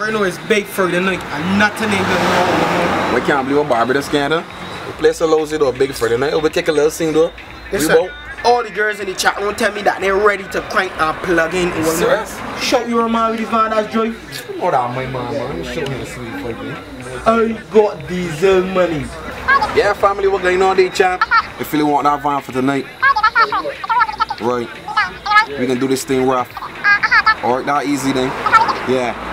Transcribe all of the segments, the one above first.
Right now it's big for the night and nothing ain't going on. We can't believe what Barbados can do. The place allows you to big for the night. We take a little thing though. We Listen, bout. all the girls in the chat room tell me that they're ready to crank and plug in. Well, Serious? Shout your man with the van that's joy. Hold on, my man, man. Show him the sweet for me. I got diesel money. Yeah, family, we're going on there, champ. If you really want that van for tonight. Right. We can do this thing rough. Alright, not easy then. Yeah.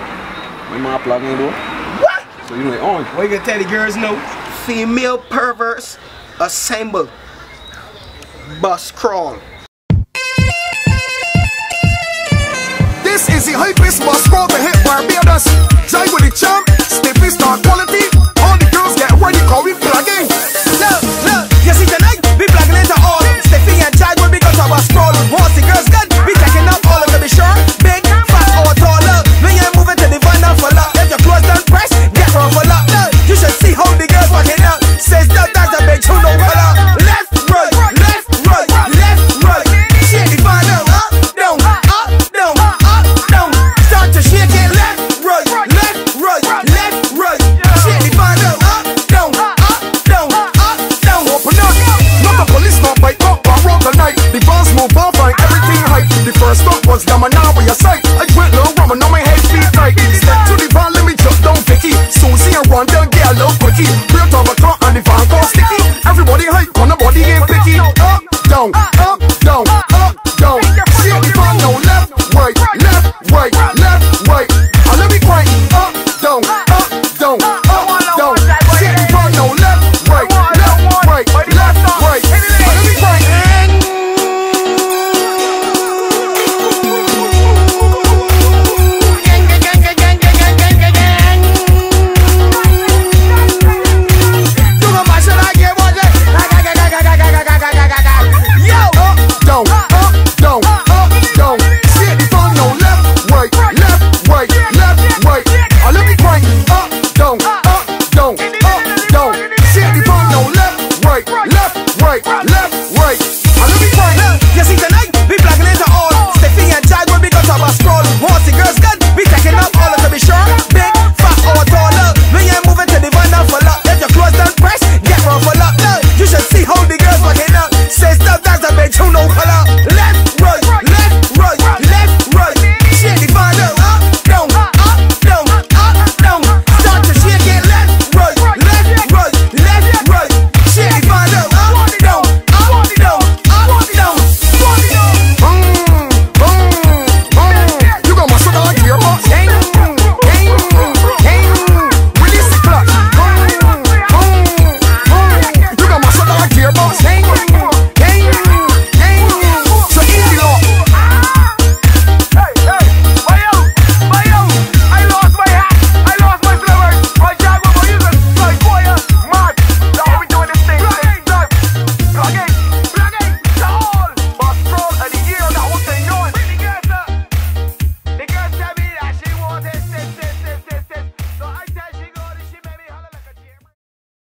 My mom plug ain't doing. What? So you ain't on. What you gonna tell the girls no? Female perverts assemble. Bus crawl. This is the hypest bus crawl to hit Barbados. Joy with the champ, Stiffy woman now by your side. I quit long woman now my head feel tight. Step to the van, let me jump down picky. Susie and Ronda, get a little quickie. Real talk right.